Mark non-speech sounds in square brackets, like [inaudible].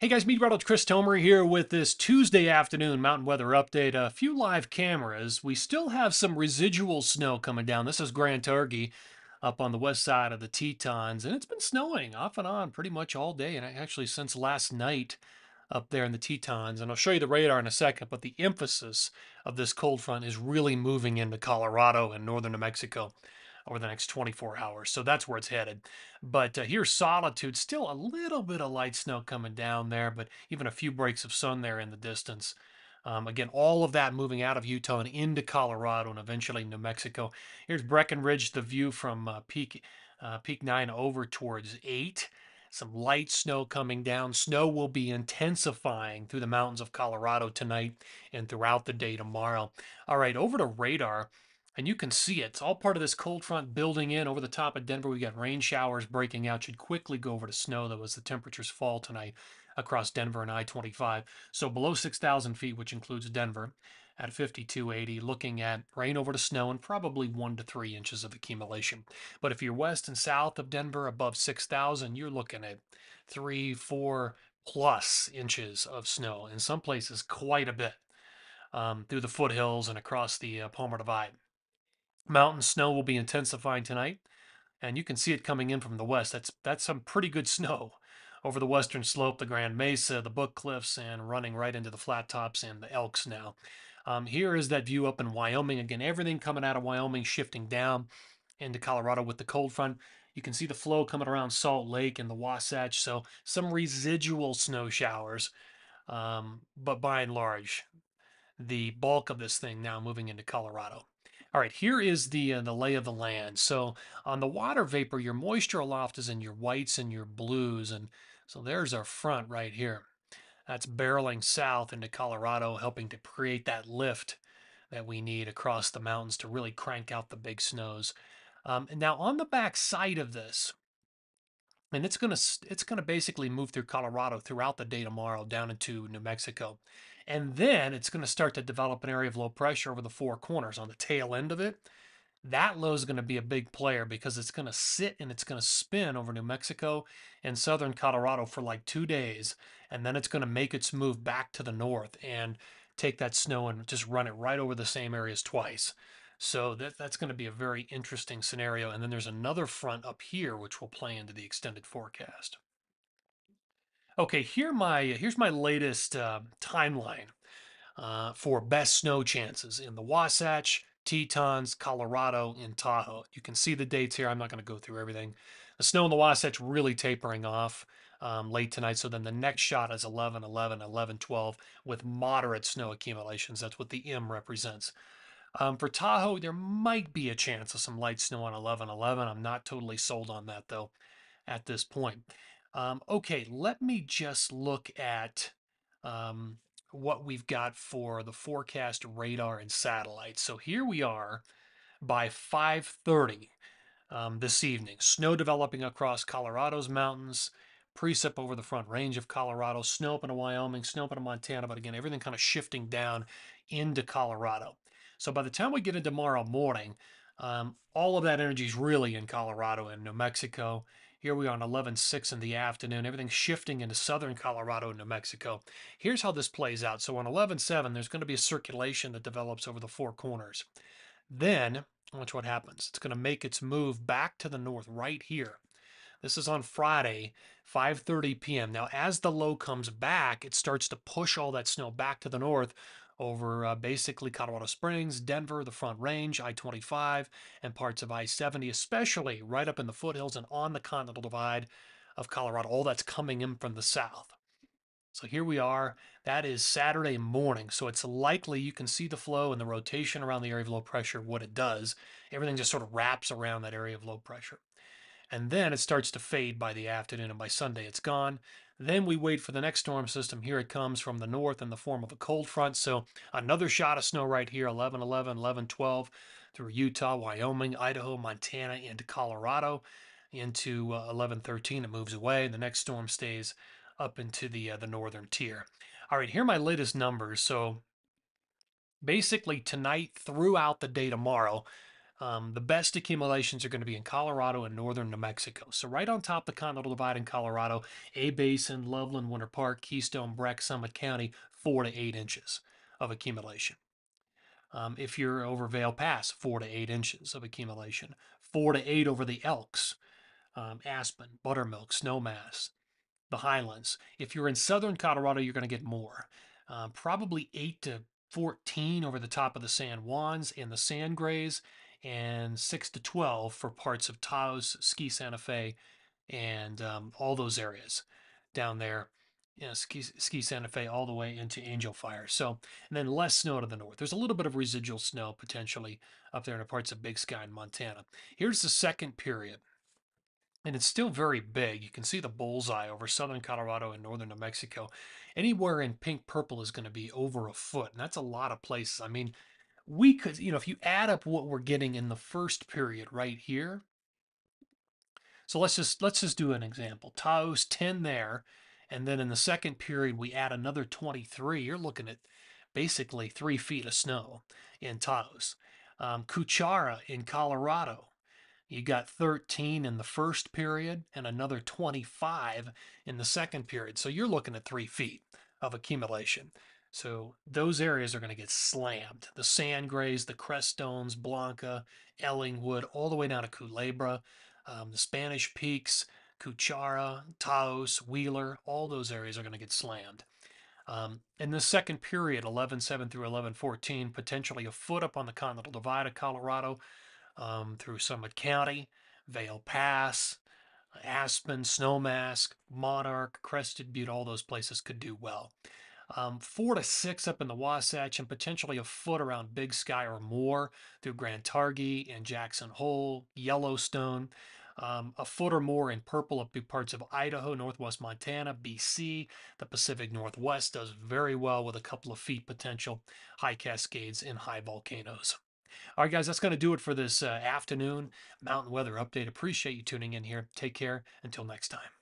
Hey guys, meteorologist Chris Tomer here with this Tuesday afternoon mountain weather update. A few live cameras. We still have some residual snow coming down. This is Grand Targhee up on the west side of the Tetons, and it's been snowing off and on pretty much all day, and actually since last night up there in the Tetons. And I'll show you the radar in a second, but the emphasis of this cold front is really moving into Colorado and northern New Mexico over the next 24 hours. So that's where it's headed. But uh, here's Solitude, still a little bit of light snow coming down there, but even a few breaks of sun there in the distance. Um, again, all of that moving out of Utah and into Colorado and eventually New Mexico. Here's Breckenridge, the view from uh, Peak uh, Peak 9 over towards 8. Some light snow coming down. Snow will be intensifying through the mountains of Colorado tonight and throughout the day tomorrow. All right, over to radar and you can see it. It's all part of this cold front building in over the top of Denver. We got rain showers breaking out. Should quickly go over to snow though as the temperatures fall tonight across Denver and I-25. So below 6,000 feet, which includes Denver, at 5280, looking at rain over to snow and probably one to three inches of accumulation. But if you're west and south of Denver, above 6,000, you're looking at three, four plus inches of snow. In some places, quite a bit um, through the foothills and across the uh, Palmer Divide. Mountain snow will be intensifying tonight, and you can see it coming in from the west. That's that's some pretty good snow [laughs] over the western slope, the Grand Mesa, the Book Cliffs, and running right into the flat tops and the Elks now. Um, here is that view up in Wyoming. Again, everything coming out of Wyoming shifting down into Colorado with the cold front. You can see the flow coming around Salt Lake and the Wasatch. So some residual snow showers, um, but by and large, the bulk of this thing now moving into Colorado. All right, here is the uh, the lay of the land. So on the water vapor, your moisture aloft is in your whites and your blues, and so there's our front right here. That's barreling south into Colorado, helping to create that lift that we need across the mountains to really crank out the big snows. Um, and now on the back side of this, and it's gonna it's gonna basically move through Colorado throughout the day tomorrow down into New Mexico. And then it's going to start to develop an area of low pressure over the four corners on the tail end of it. That low is going to be a big player because it's going to sit and it's going to spin over New Mexico and southern Colorado for like two days. And then it's going to make its move back to the north and take that snow and just run it right over the same areas twice. So that, that's going to be a very interesting scenario. And then there's another front up here, which will play into the extended forecast. Okay, here my here's my latest uh, timeline uh, for best snow chances in the Wasatch, Tetons, Colorado, and Tahoe. You can see the dates here. I'm not going to go through everything. The snow in the Wasatch really tapering off um, late tonight. So then the next shot is 11, 11, 11, 12 with moderate snow accumulations. That's what the M represents. Um, for Tahoe, there might be a chance of some light snow on 11, 11. I'm not totally sold on that though at this point. Um, okay, let me just look at um, what we've got for the forecast radar and satellite. So here we are by 5.30 um, this evening. Snow developing across Colorado's mountains, precip over the front range of Colorado, snow up into Wyoming, snow up into Montana, but again, everything kind of shifting down into Colorado. So by the time we get into tomorrow morning, um, all of that energy is really in Colorado and New Mexico here we are on 11.6 in the afternoon. Everything's shifting into southern Colorado and New Mexico. Here's how this plays out. So on 11.7, there's going to be a circulation that develops over the four corners. Then, watch what happens. It's going to make its move back to the north right here. This is on Friday, 5:30 p.m. Now, as the low comes back, it starts to push all that snow back to the north over uh, basically Colorado Springs, Denver, the Front Range, I 25, and parts of I 70, especially right up in the foothills and on the Continental Divide of Colorado. All that's coming in from the south. So here we are. That is Saturday morning. So it's likely you can see the flow and the rotation around the area of low pressure, what it does. Everything just sort of wraps around that area of low pressure. And then it starts to fade by the afternoon, and by Sunday it's gone. Then we wait for the next storm system. Here it comes from the north in the form of a cold front. So another shot of snow right here 11 11, 11 12 through Utah, Wyoming, Idaho, Montana, into Colorado. Into uh, 11 13, it moves away. The next storm stays up into the, uh, the northern tier. All right, here are my latest numbers. So basically, tonight throughout the day tomorrow, Um, the best accumulations are going to be in Colorado and northern New Mexico. So, right on top of the Continental Divide in Colorado, A Basin, Loveland, Winter Park, Keystone, Breck, Summit County, four to eight inches of accumulation. Um, if you're over Vail Pass, four to eight inches of accumulation. Four to eight over the Elks, um, Aspen, Buttermilk, Snowmass, the Highlands. If you're in southern Colorado, you're going to get more. Um, probably 8 to 14 over the top of the San Juans and the Sangres, and 6 to 12 for parts of Taos, Ski Santa Fe, and um, all those areas down there. You know, ski, ski Santa Fe all the way into Angel Fire. So, and then less snow to the north. There's a little bit of residual snow potentially up there in the parts of Big Sky and Montana. Here's the second period and it's still very big. You can see the bullseye over southern Colorado and northern New Mexico. Anywhere in pink purple is going to be over a foot, and that's a lot of places. I mean, we could, you know, if you add up what we're getting in the first period right here. So let's just let's just do an example. Taos 10 there, and then in the second period we add another 23. You're looking at basically three feet of snow in Taos. Um, Cuchara in Colorado, you got 13 in the first period and another 25 in the second period. So you're looking at three feet of accumulation. So those areas are going to get slammed. The Sangres, the Crestones, Blanca, Ellingwood, all the way down to Culebra, um, the Spanish Peaks, Cuchara, Taos, Wheeler, all those areas are going to get slammed. Um, in the second period, 11.7 through 11.14, potentially a foot up on the Continental Divide of Colorado, um, through Summit County, Vail Pass, Aspen, Snowmass, Monarch, Crested Butte, all those places could do well. Um, four to six up in the Wasatch and potentially a foot around Big Sky or more through Grand Targhee and Jackson Hole, Yellowstone. Um, a foot or more in purple up through parts of Idaho, northwest Montana, BC. The Pacific Northwest does very well with a couple of feet potential, high cascades and high volcanoes. All right, guys, that's going to do it for this uh, afternoon mountain weather update. Appreciate you tuning in here. Take care. Until next time.